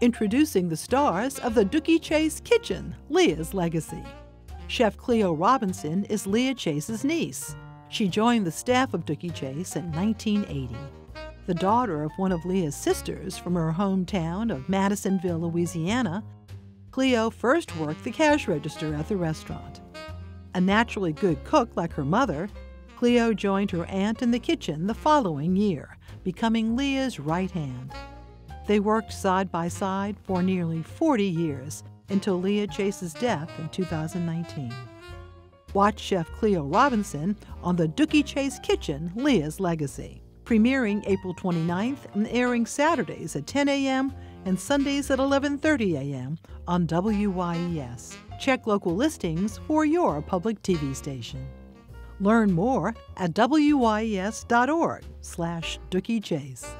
Introducing the stars of the Dooky Chase Kitchen, Leah's Legacy. Chef Cleo Robinson is Leah Chase's niece. She joined the staff of Dooky Chase in 1980. The daughter of one of Leah's sisters from her hometown of Madisonville, Louisiana, Cleo first worked the cash register at the restaurant. A naturally good cook like her mother, Cleo joined her aunt in the kitchen the following year, becoming Leah's right hand. They worked side by side for nearly 40 years until Leah Chase's death in 2019. Watch Chef Cleo Robinson on the Dooky Chase Kitchen Leah's Legacy, premiering April 29th and airing Saturdays at 10 a.m. and Sundays at 11:30 a.m. on WYES. Check local listings for your public TV station. Learn more at wyes.org/dookychase.